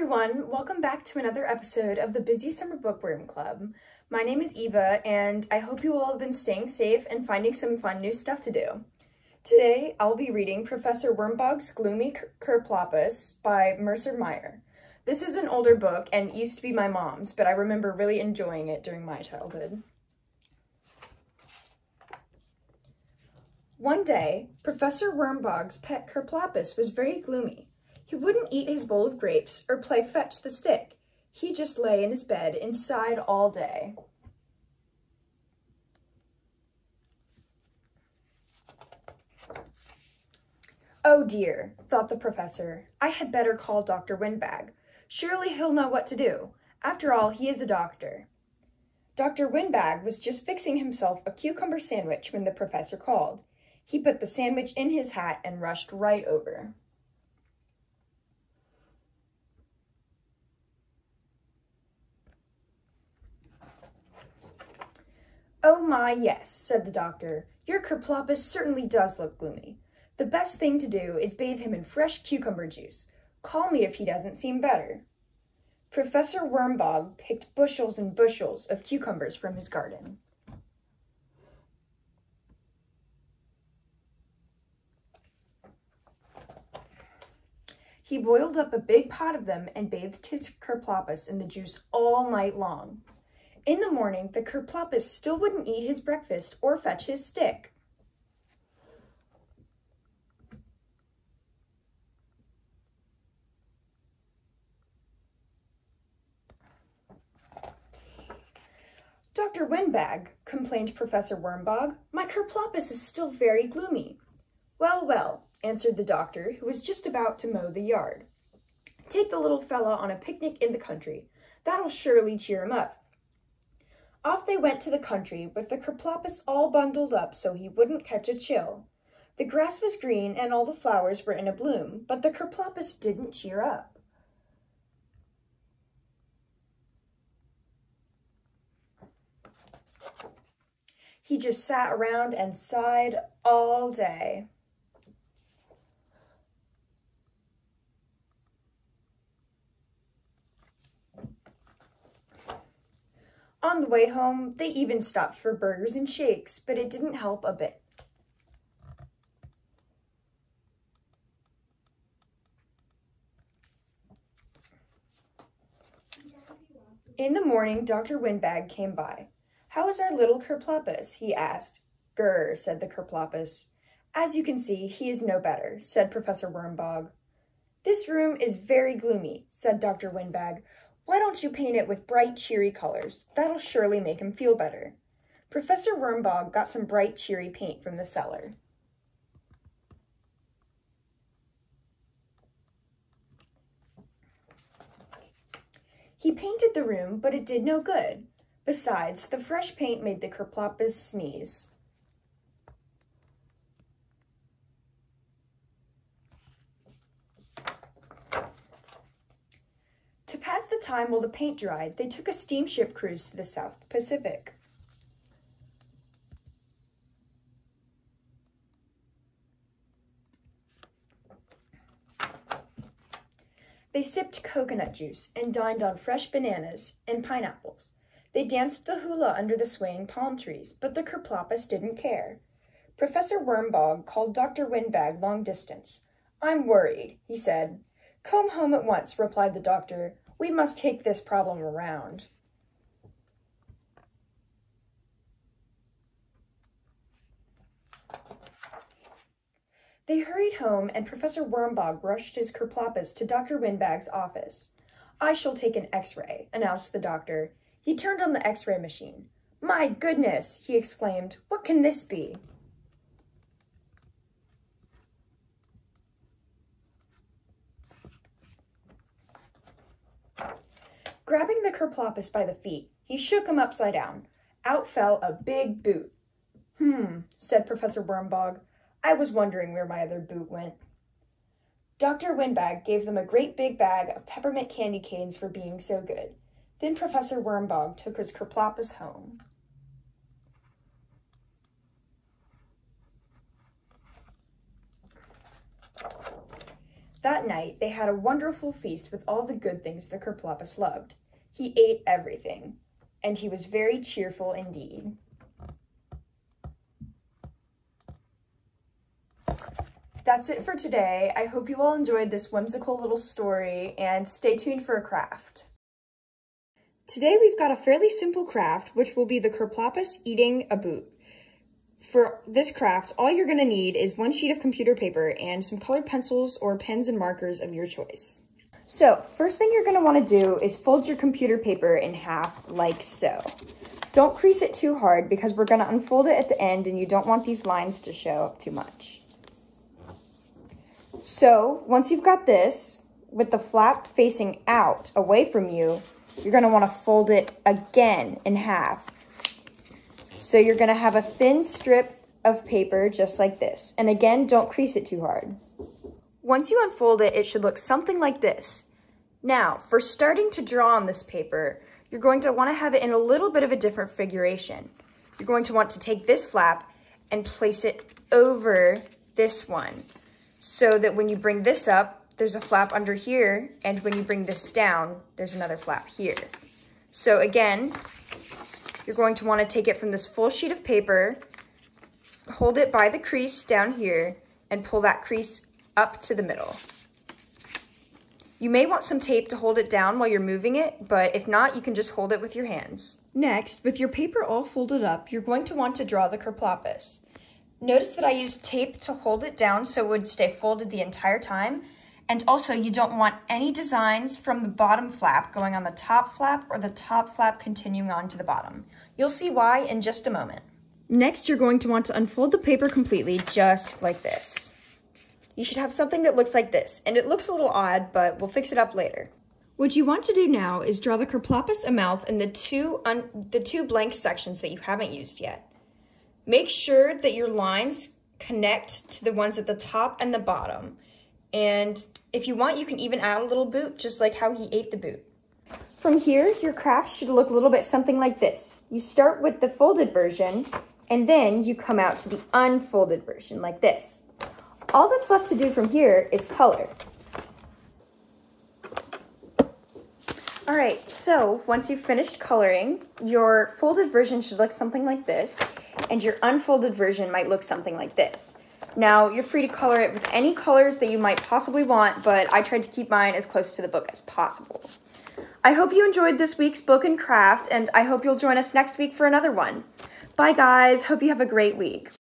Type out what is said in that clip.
everyone, welcome back to another episode of the Busy Summer Bookworm Club. My name is Eva, and I hope you all have been staying safe and finding some fun new stuff to do. Today, I'll be reading Professor Wormbog's Gloomy Kerploppus by Mercer Mayer. This is an older book and used to be my mom's, but I remember really enjoying it during my childhood. One day, Professor Wormbog's pet Kerploppus was very gloomy. He wouldn't eat his bowl of grapes or play fetch the stick. He just lay in his bed inside all day. Oh dear, thought the professor. I had better call Dr. Windbag. Surely he'll know what to do. After all, he is a doctor. Dr. Windbag was just fixing himself a cucumber sandwich when the professor called. He put the sandwich in his hat and rushed right over. Oh my, yes, said the doctor. Your Kerploppus certainly does look gloomy. The best thing to do is bathe him in fresh cucumber juice. Call me if he doesn't seem better. Professor Wormbog picked bushels and bushels of cucumbers from his garden. He boiled up a big pot of them and bathed his Kerploppus in the juice all night long. In the morning, the Kerploppus still wouldn't eat his breakfast or fetch his stick. Dr. Windbag, complained Professor Wormbog, my Kerploppus is still very gloomy. Well, well, answered the doctor, who was just about to mow the yard. Take the little fella on a picnic in the country. That'll surely cheer him up. Off they went to the country, with the Kerploppus all bundled up so he wouldn't catch a chill. The grass was green and all the flowers were in a bloom, but the Kerploppus didn't cheer up. He just sat around and sighed all day. On the way home, they even stopped for burgers and shakes, but it didn't help a bit. In the morning, Dr. Windbag came by. How is our little Kerploppus? he asked. Grr, said the Kerploppus. As you can see, he is no better, said Professor Wormbog. This room is very gloomy, said Dr. Windbag. Why don't you paint it with bright, cheery colors? That'll surely make him feel better. Professor Wormbog got some bright, cheery paint from the cellar. He painted the room, but it did no good. Besides, the fresh paint made the Kerploppus sneeze. The time while the paint dried, they took a steamship cruise to the South Pacific. They sipped coconut juice and dined on fresh bananas and pineapples. They danced the hula under the swaying palm trees, but the Kerploppus didn't care. Professor Wormbog called Dr. Windbag long distance. I'm worried, he said. Come home at once, replied the doctor. We must take this problem around. They hurried home, and Professor Wormbog rushed his Kerploppus to Dr. Windbag's office. I shall take an x-ray, announced the doctor. He turned on the x-ray machine. My goodness, he exclaimed. What can this be? Grabbing the Kerploppus by the feet, he shook him upside down. Out fell a big boot. Hmm, said Professor Wormbog. I was wondering where my other boot went. Dr. Windbag gave them a great big bag of peppermint candy canes for being so good. Then Professor Wormbog took his Kerploppus home. That night, they had a wonderful feast with all the good things the Kerploppus loved. He ate everything, and he was very cheerful indeed. That's it for today. I hope you all enjoyed this whimsical little story, and stay tuned for a craft. Today we've got a fairly simple craft, which will be the Kerploppus eating a boot. For this craft, all you're going to need is one sheet of computer paper and some colored pencils or pens and markers of your choice. So, first thing you're going to want to do is fold your computer paper in half like so. Don't crease it too hard because we're going to unfold it at the end and you don't want these lines to show up too much. So, once you've got this, with the flap facing out away from you, you're going to want to fold it again in half so you're going to have a thin strip of paper just like this. And again, don't crease it too hard. Once you unfold it, it should look something like this. Now, for starting to draw on this paper, you're going to want to have it in a little bit of a different figuration. You're going to want to take this flap and place it over this one so that when you bring this up, there's a flap under here, and when you bring this down, there's another flap here. So again, you're going to want to take it from this full sheet of paper, hold it by the crease down here, and pull that crease up to the middle. You may want some tape to hold it down while you're moving it, but if not, you can just hold it with your hands. Next, with your paper all folded up, you're going to want to draw the Kerploppus. Notice that I used tape to hold it down so it would stay folded the entire time, and also you don't want any designs from the bottom flap going on the top flap or the top flap continuing on to the bottom. You'll see why in just a moment. Next, you're going to want to unfold the paper completely just like this. You should have something that looks like this, and it looks a little odd, but we'll fix it up later. What you want to do now is draw the Kerploppus a mouth in the two, the two blank sections that you haven't used yet. Make sure that your lines connect to the ones at the top and the bottom. And if you want, you can even add a little boot, just like how he ate the boot. From here, your craft should look a little bit something like this. You start with the folded version, and then you come out to the unfolded version, like this. All that's left to do from here is color. All right, so once you've finished coloring, your folded version should look something like this, and your unfolded version might look something like this. Now, you're free to color it with any colors that you might possibly want, but I tried to keep mine as close to the book as possible. I hope you enjoyed this week's book and craft, and I hope you'll join us next week for another one. Bye, guys. Hope you have a great week.